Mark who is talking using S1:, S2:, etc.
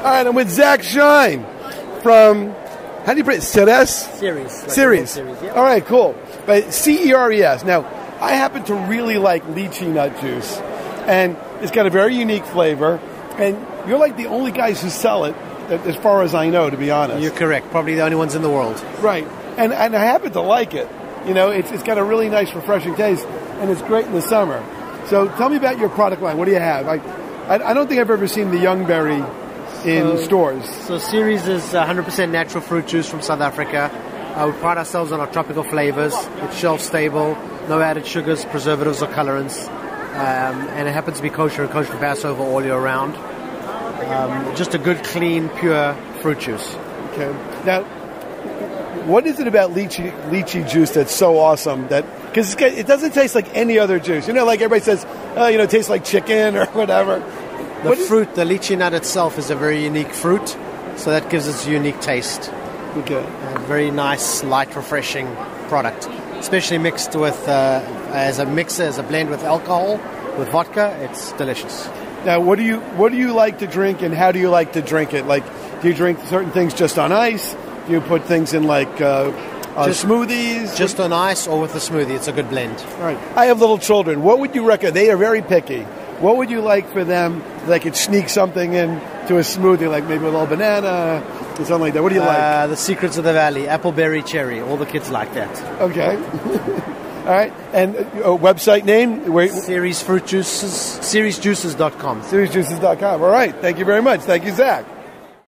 S1: All right, I'm with Zach Shine from, how do you pronounce it? Ceres?
S2: Series. like
S1: Ceres.
S2: series, yeah.
S1: All right, cool. But C E R E S. Now, I happen to really like lychee nut juice, and it's got a very unique flavor. And you're like the only guys who sell it, as far as I know, to be honest.
S2: You're correct. Probably the only ones in the world.
S1: Right, and and I happen to like it. You know, it's it's got a really nice, refreshing taste, and it's great in the summer. So tell me about your product line. What do you have? I I, I don't think I've ever seen the Youngberry in
S2: So-
S1: stores.
S2: So Ceres is 100% natural fruit juice from South Africa. Uh, we pride ourselves on our tropical flavors. It's shelf stable, no added sugars, preservatives, or colorants. Um, and it happens to be kosher and kosher for Passover all year round. Um, just a good, clean, pure fruit juice.
S1: Okay. Now, what is it about lychee lychee juice that's so awesome that because it doesn't taste like any other juice? You know, like everybody says, oh, you know, it tastes like chicken or whatever.
S2: The fruit, the lychee nut itself, is a very unique fruit, so that gives it a unique taste.
S1: Okay.
S2: A very nice, light, refreshing product, especially mixed with uh, as a mixer, as a blend with alcohol, with vodka. It's delicious.
S1: Now, what do you what do you like to drink, and how do you like to drink it? Like, do you drink certain things just on ice? Do you put things in like uh, uh,
S2: Just-
S1: smoothies?
S2: Just on ice or with a smoothie. It's a good blend.
S1: All right. I have little children. What would you recommend? They are very picky. What would you like for them? They could sneak something in to a smoothie, like maybe a little banana or something like that. What do you like?
S2: Uh, the Secrets of the Valley, apple, berry, cherry. All the kids like that.
S1: Okay. All right. And uh, a website name? Wait,
S2: Ceres fruit juices, ceresjuices.com.
S1: ceresjuices.com. All right. Thank you very much. Thank you, Zach.